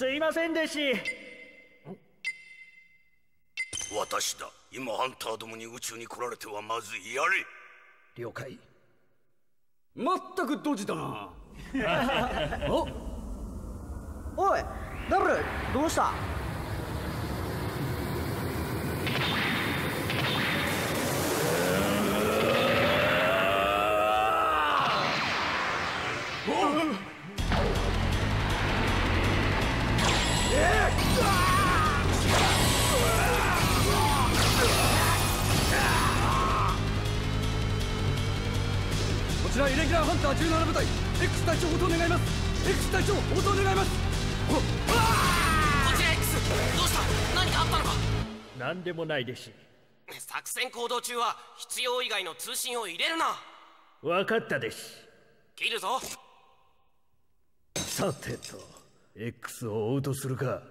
すいませんでし。私だ。今ハンターどもに宇宙に来られてはまずい。やれ。了解。まったくドジだな。おおいダブルどうした？ちらイレギュラーハンター17部隊 X 隊長応答願います。X 隊長応答願います。こちら X どうした？何かあったのか？何でもないでし作戦行動中は必要以外の通信を入れるな。分かったでし切るぞ。さてと X を追うとするか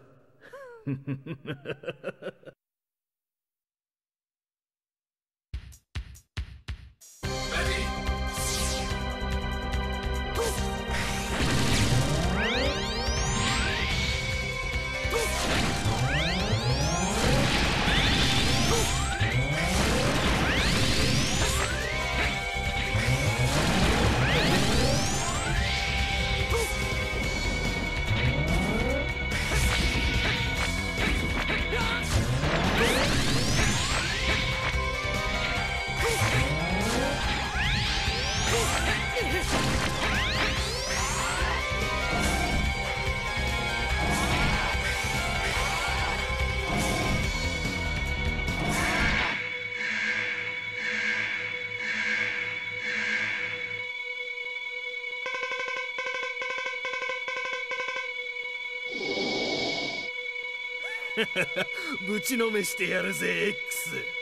ぶちのめしてやるぜ X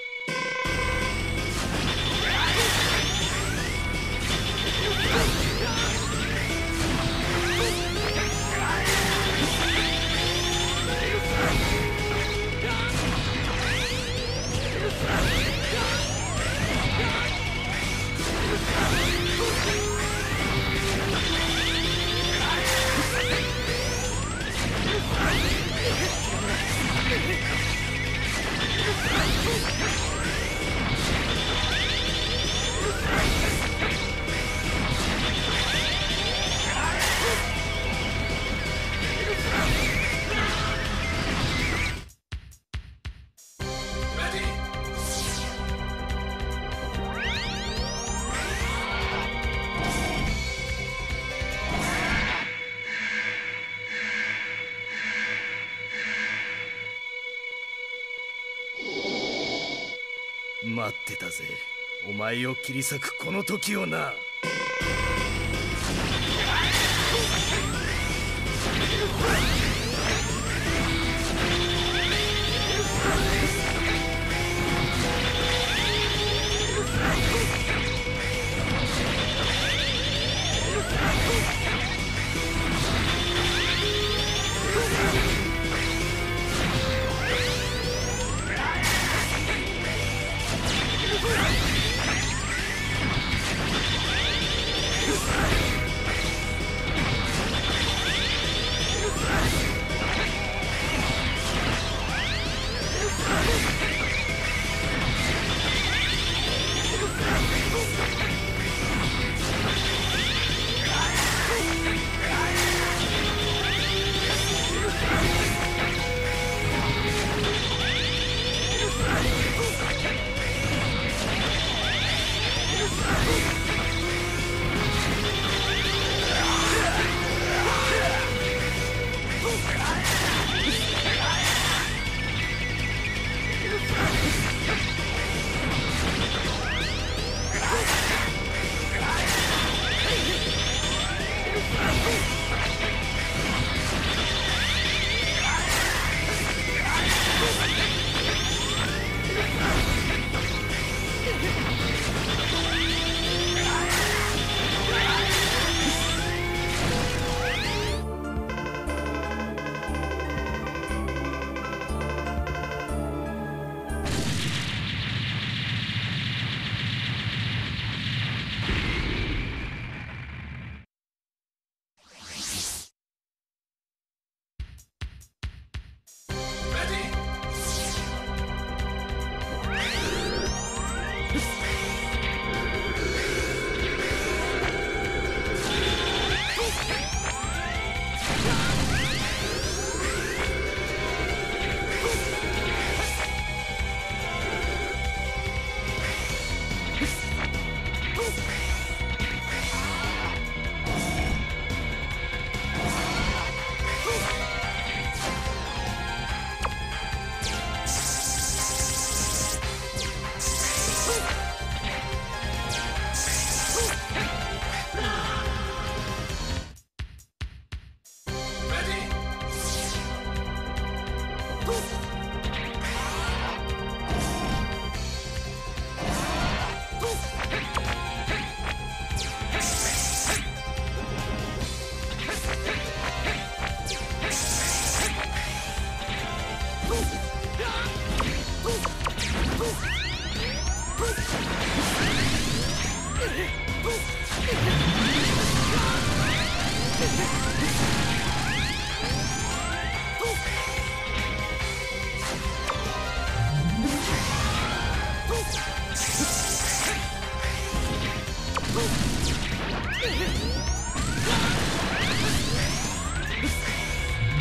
待ってたぜ。お前を切り裂くこの時をな。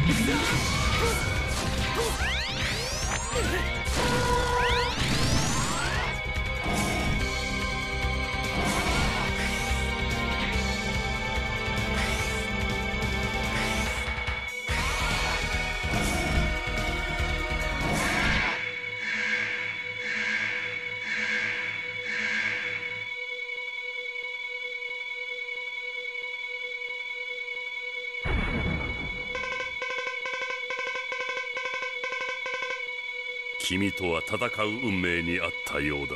Let's go. 君とは戦う運命にあったようだ。